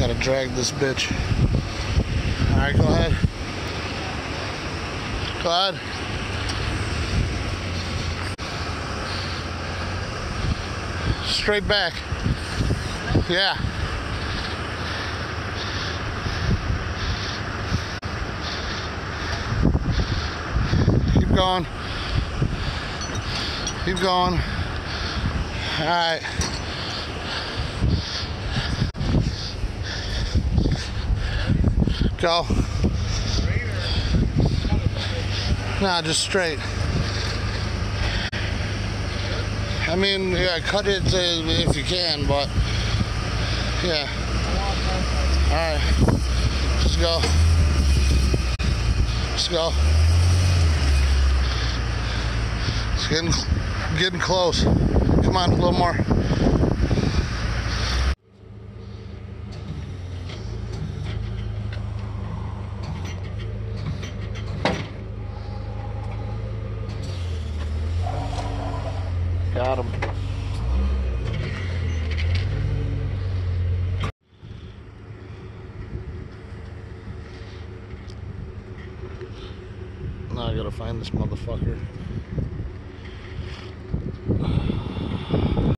Gotta drag this bitch. Alright, go ahead. Go ahead. Straight back. Yeah. Keep going. Keep going. All right. Go. Nah, just straight. I mean, yeah, cut it uh, if you can, but yeah. All right, just go. Just go. It's getting getting close. Come on, a little more. Got him. Now I gotta find this motherfucker.